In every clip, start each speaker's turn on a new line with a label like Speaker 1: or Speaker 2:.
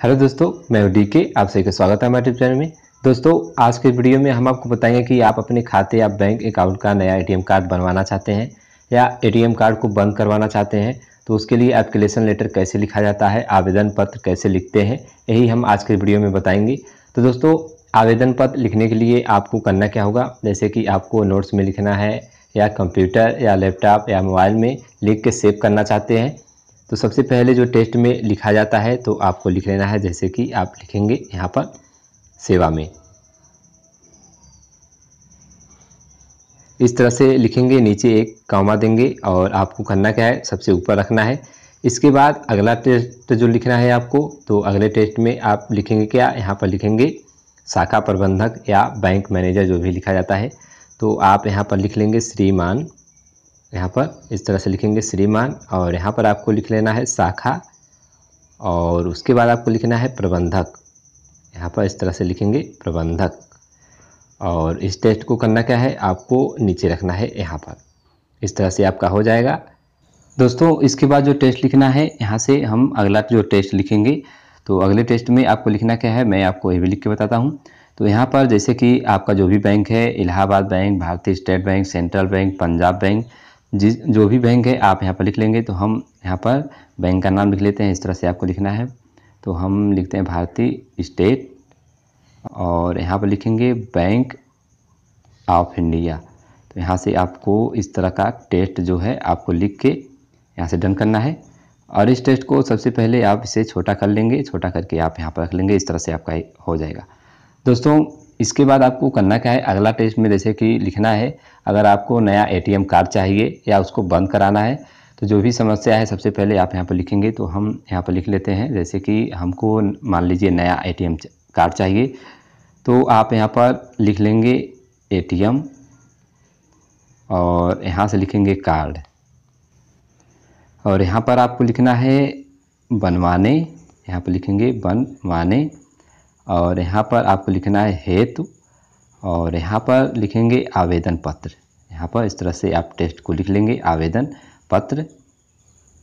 Speaker 1: Hello दोस्तों, मैं D के आप सभी का स्वागत है हमारे यूट्यूब चैनल में। दोस्तों, आज के वीडियो में हम आपको बताएँगे कि आप अपने खाते या बैंक अकाउंट का नया एटीएम कार्ड बनवाना चाहते हैं या एटीएम कार्ड को बंद करवाना चाहते हैं तो उसके लिए एप्लीकेशन लेटर कैसे लिखा जाता है, आवेदन पत्र कैसे लिखते हैं, यही हम आज के वीडियो में बताएँगे। तो दोस्तों, आवेदन पत्र लिखने के लिए आपको करना क्या होगा? जैसे कि आपको नोट्स में लिखना है या कंप्यूटर या लैपटॉप या मोबाइल में लिख के सेव करना चाहते हैं तो सबसे पहले जो टेस्ट में लिखा जाता है तो आपको लिख लेना है, जैसे कि आप लिखेंगे यहाँ पर सेवा में। इस तरह से लिखेंगे, नीचे एक कामा देंगे और आपको करना क्या है, सबसे ऊपर रखना है। इसके बाद अगला टेस्ट जो लिखना है आपको तो अगले टेस्ट में आप लिखेंगे क्या? यहाँ पर लिखेंगे शाखा प्रबंधक या बैंक मैनेजर, जो भी लिखा जाता है। तो आप यहाँ पर लिख लेंगे श्रीमान। यहाँ पर इस तरह से लिखेंगे श्रीमान, और यहाँ पर आपको लिख लेना है शाखा, और उसके बाद आपको लिखना है प्रबंधक। यहाँ पर इस तरह से लिखेंगे प्रबंधक। और इस टेस्ट को करना क्या है? आपको नीचे रखना है यहाँ पर। इस तरह से आपका हो जाएगा। दोस्तों, इसके बाद जो टेस्ट लिखना है, यहाँ से हम अगला जो टेस्ट लिखेंगे तो अगले टेस्ट में आपको लिखना क्या है? मैं आपको ये भी लिख के बताता हूँ। तो यहाँ पर जैसे कि आपका जो भी बैंक है, Allahabad bank, Bharatiya state bank, central bank, Punjab bank जिस, जो भी बैंक है, आप यहाँ पर लिख लेंगे तो हम यहाँ पर बैंक का नाम लिख लेते हैं। इस तरह से आपको लिखना है। तो हम लिखते हैं भारतीय स्टेट और यहाँ पर लिखेंगे बैंक ऑफ़ इंडिया तो यहाँ से आपको इस तरह का टेस्ट जो है, आपको लिख के यहाँ से डन करना है। और इस टेस्ट को सबसे पहले आप इसे छोटा कर लेंगे। छोटा करके आप यहाँ पर रख लेंगे। इस तरह से आपका हो जाएगा। दोस्तों इसके बाद आपको करना क्या है? अगला टेस्ट में जैसे कि लिखना है, अगर आपको नया एटीएम कार्ड चाहिए या उसको बंद कराना है तो जो भी समस्या है, सबसे पहले आप यहाँ पर लिखेंगे तो हम यहाँ पर लिख लेते हैं, जैसे कि हमको मान लीजिए नया एटीएम कार्ड चाहिए तो आप यहाँ पर लिख लेंगे एटीएम और यहाँ से लिखेंगे कार्ड। और यहाँ पर आपको लिखना है बनवाने, यहाँ पर लिखेंगे बनवाने। और यहाँ पर आपको लिखना है हेतु और यहाँ पर लिखेंगे आवेदन पत्र। यहाँ पर इस तरह से आप टेस्ट को लिख लेंगे, आवेदन पत्र।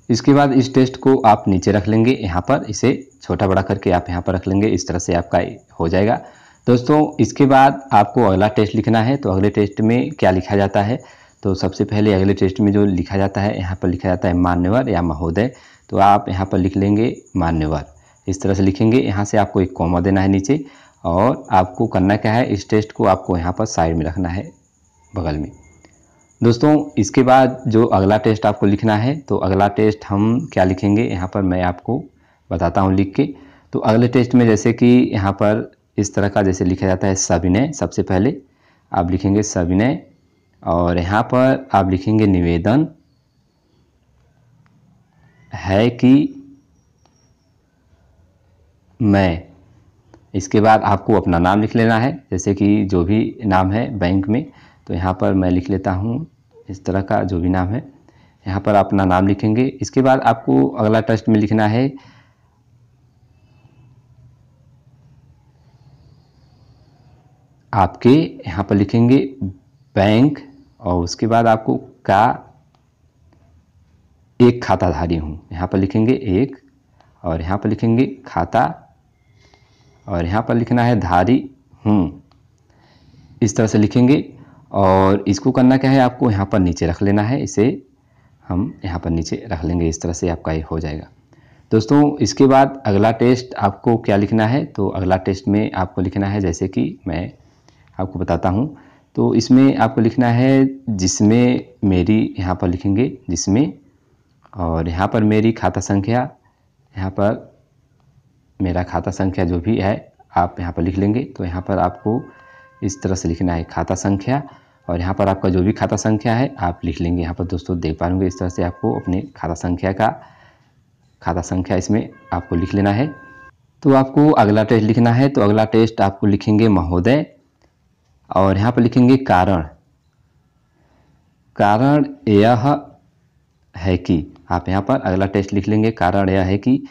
Speaker 1: इसके बाद इस टेस्ट को आप नीचे रख लेंगे। यहाँ पर इसे छोटा बड़ा करके आप यहाँ पर रख लेंगे। इस तरह से आपका हो जाएगा। दोस्तों, इसके बाद आपको अगला टेस्ट लिखना है। तो अगले टेस्ट में क्या लिखा जाता है? तो सबसे पहले अगले टेस्ट में जो लिखा जाता है, यहाँ पर लिखा जाता है मान्यवर या महोदय। तो आप यहाँ पर लिख लेंगे मान्यवर। इस तरह से लिखेंगे। यहाँ से आपको एक कॉमा देना है नीचे और आपको करना क्या है? इस टेस्ट को आपको यहाँ पर साइड में रखना है, बगल में। दोस्तों, इसके बाद जो अगला टेस्ट आपको लिखना है तो अगला टेस्ट हम क्या लिखेंगे? यहाँ पर मैं आपको बताता हूँ लिख के। तो अगले टेस्ट में जैसे कि यहाँ पर इस तरह का जैसे लिखा जाता है सविनय, सबसे पहले आप लिखेंगे सविनय और यहाँ पर आप लिखेंगे निवेदन है कि मैं। इसके बाद आपको अपना नाम लिख लेना है, जैसे कि जो भी नाम है बैंक में तो यहाँ पर मैं लिख लेता हूँ इस तरह का जो भी नाम है। यहाँ पर अपना नाम लिखेंगे। इसके बाद आपको अगला टेस्ट में लिखना है, आपके यहाँ पर लिखेंगे बैंक, और उसके बाद आपको का एक खाताधारी हूँ। यहाँ पर लिखेंगे एक, और यहाँ पर लिखेंगे खाता और यहाँ पर लिखना है धारी हूँ इस तरह से लिखेंगे और इसको करना क्या है आपको यहाँ पर नीचे रख लेना है, इसे हम यहाँ पर नीचे रख लेंगे, इस तरह से आपका ये हो जाएगा। दोस्तों, इसके बाद अगला टेस्ट आपको क्या लिखना है? तो अगला टेस्ट में आपको लिखना है, जैसे कि मैं आपको बताता हूँ। तो इसमें आपको लिखना है, जिसमें मेरी यहाँ पर लिखेंगे, जिसमें और यहाँ पर मेरी खाता संख्या, यहाँ पर मेरा खाता संख्या जो भी है, आप यहाँ पर लिख लेंगे। तो यहाँ पर आपको इस तरह से लिखना है खाता संख्या। और यहाँ पर आपका जो भी खाता संख्या है, आप लिख लेंगे। यहाँ पर दोस्तों देख पाएँगे इस तरह से आपको अपने खाता संख्या का, खाता संख्या इसमें आपको लिख लेना है। तो आपको अगला टेस्ट लिखना है। तो अगला टेस्ट आपको लिखेंगे महोदय। और यहाँ पर लिखेंगे कारण। कारण यह है कि आप यहाँ पर अगला टेस्ट लिख लेंगे। कारण यह है कि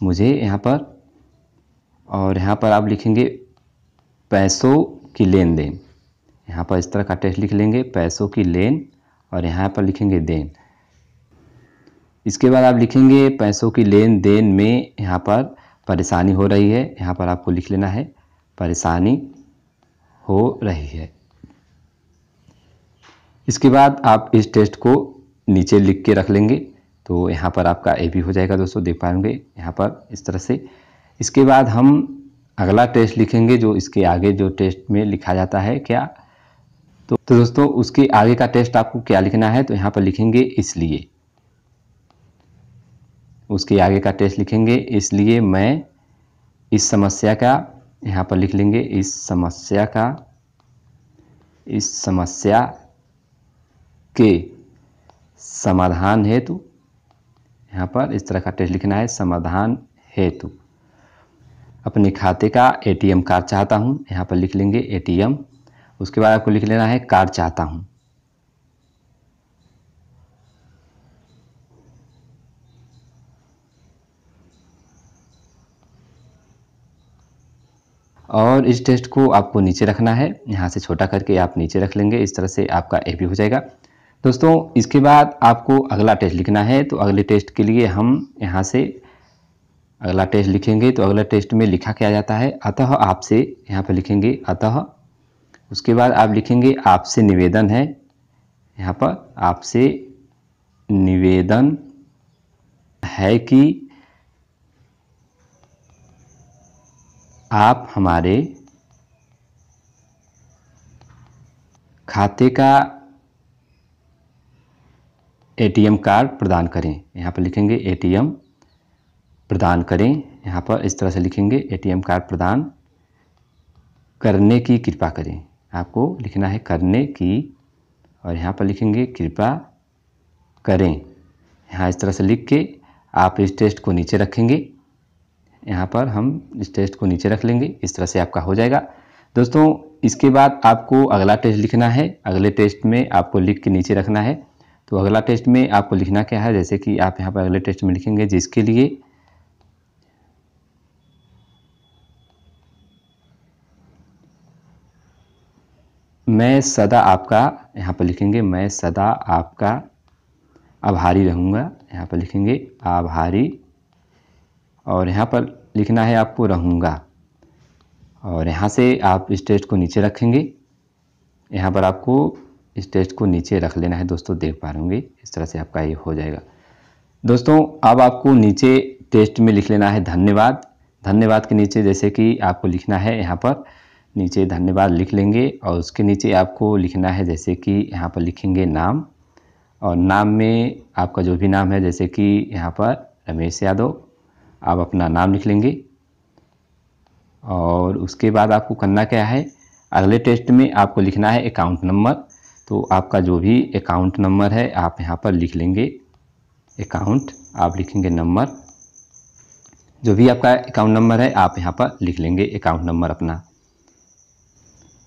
Speaker 1: मुझे यहाँ पर और यहाँ पर आप लिखेंगे पैसों की लेन देन यहाँ पर इस तरह का टेस्ट लिख लेंगे, पैसों की लेन और यहाँ पर लिखेंगे देन। इसके बाद आप लिखेंगे पैसों की लेन देन में यहाँ पर परेशानी हो रही है। यहाँ पर आपको लिख लेना है, परेशानी हो रही है। इसके बाद आप इस टेस्ट को नीचे लिख के रख लेंगे तो यहाँ पर आपका ए भी हो जाएगा दोस्तों, देख पाएँगे। यहाँ पर इस तरह से इसके बाद हम अगला टेस्ट लिखेंगे जो इसके आगे जो टेस्ट में लिखा जाता है क्या? तो, तो दोस्तों उसके आगे का टेस्ट आपको क्या लिखना है? तो यहाँ पर लिखेंगे इसलिए। उसके आगे का टेस्ट लिखेंगे इसलिए मैं इस समस्या का यहाँ पर लिख लेंगे इस समस्या का इस समस्या के समाधान हेतु यहाँ पर इस तरह का टेस्ट लिखना है समाधान हेतु। अपने खाते का एटीएम कार्ड चाहता हूँ, यहाँ पर लिख लेंगे एटीएम उसके बाद आपको लिख लेना है कार्ड चाहता हूँ। और इस टेस्ट को आपको नीचे रखना है, यहाँ से छोटा करके आप नीचे रख लेंगे, इस तरह से आपका ए भी हो जाएगा। दोस्तों, इसके बाद आपको अगला टेस्ट लिखना है तो अगले टेस्ट के लिए हम यहाँ से अगला टेस्ट लिखेंगे तो अगला टेस्ट में लिखा क्या जाता है? अतः आपसे, यहाँ पर लिखेंगे अतः। उसके बाद आप लिखेंगे आपसे निवेदन है। यहाँ पर आपसे निवेदन है कि आप हमारे खाते का एटीएम कार्ड प्रदान करें। यहाँ पर लिखेंगे एटीएम प्रदान करें। यहाँ पर इस तरह से लिखेंगे एटीएम कार्ड प्रदान करने की कृपा करें। आपको लिखना है करने की, और यहाँ पर लिखेंगे कृपा करें। यहाँ इस तरह से लिख के आप इस टेस्ट को नीचे रखेंगे। यहाँ पर हम इस टेस्ट को नीचे रख लेंगे। इस तरह से आपका हो जाएगा। दोस्तों, इसके बाद आपको अगला टेस्ट लिखना है। अगले टेस्ट में आपको लिख के नीचे रखना है। तो अगला टेस्ट में आपको लिखना क्या है? जैसे कि आप यहाँ पर अगले टेस्ट में लिखेंगे जिसके लिए मैं सदा आपका, यहाँ पर लिखेंगे, मैं सदा आपका आभारी रहूँगा। यहाँ पर लिखेंगे, आभारी। और यहाँ पर लिखना है आपको रहूँगा। और यहाँ से आप इस टेस्ट को नीचे रखेंगे। यहाँ पर आपको इस टेस्ट को नीचे रख लेना है। दोस्तों, देख पा रहे इस तरह से आपका ये हो जाएगा। दोस्तों, अब आपको नीचे टेस्ट में लिख लेना है धन्यवाद। धन्यवाद के नीचे जैसे कि आपको लिखना है यहाँ पर। नीचे धन्यवाद लिख लेंगे और उसके नीचे आपको लिखना है जैसे कि यहाँ पर लिखेंगे नाम और नाम में आपका जो भी नाम है जैसे कि यहाँ पर रमेश यादव, आप अपना नाम लिख लेंगे। और उसके बाद आपको करना क्या है? अगले टेस्ट में आपको लिखना है अकाउंट नंबर तो आपका जो भी अकाउंट नंबर है, आप यहाँ पर लिख लेंगे। अकाउंट आप लिखेंगे नंबर जो भी आपका अकाउंट नंबर है, आप यहाँ पर लिख लेंगे अकाउंट नंबर अपना।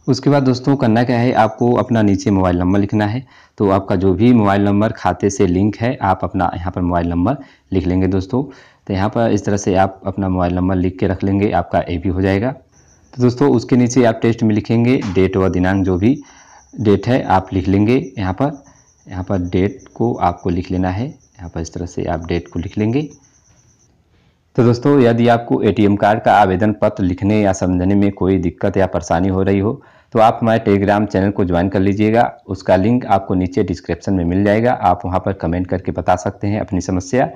Speaker 1: उसके बाद दोस्तों, करना क्या है? आपको अपना नीचे मोबाइल नंबर लिखना है। तो आपका जो भी मोबाइल नंबर, खाते से लिंक है, आप अपना यहाँ पर मोबाइल नंबर लिख लेंगे दोस्तों। तो यहाँ पर इस तरह से आप अपना मोबाइल नंबर लिख के रख लेंगे, आपका ए भी हो जाएगा। तो दोस्तों, उसके नीचे आप टेस्ट में लिखेंगे डेट व दिनांक, जो भी डेट है, आप लिख लेंगे यहाँ पर। यहाँ पर डेट को आपको लिख लेना है। यहाँ पर इस तरह से आप डेट को लिख लेंगे। तो दोस्तों, यदि आपको एटीएम कार्ड का आवेदन पत्र लिखने या समझने में कोई दिक्कत या परेशानी हो रही हो तो आप हमारे टेलीग्राम चैनल को ज्वाइन कर लीजिएगा। उसका लिंक आपको नीचे डिस्क्रिप्शन में मिल जाएगा। आप वहाँ पर कमेंट करके बता सकते हैं अपनी समस्या।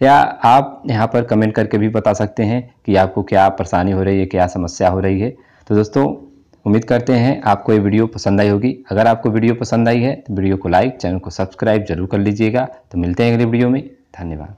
Speaker 1: या आप यहाँ पर कमेंट करके भी बता सकते हैं कि आपको क्या परेशानी हो रही है, क्या समस्या हो रही है। तो दोस्तों, उम्मीद करते हैं आपको ये वीडियो पसंद आई होगी। अगर आपको वीडियो पसंद आई है तो वीडियो को लाइक, चैनल को सब्सक्राइब ज़रूर कर लीजिएगा। तो मिलते हैं अगले वीडियो में। धन्यवाद।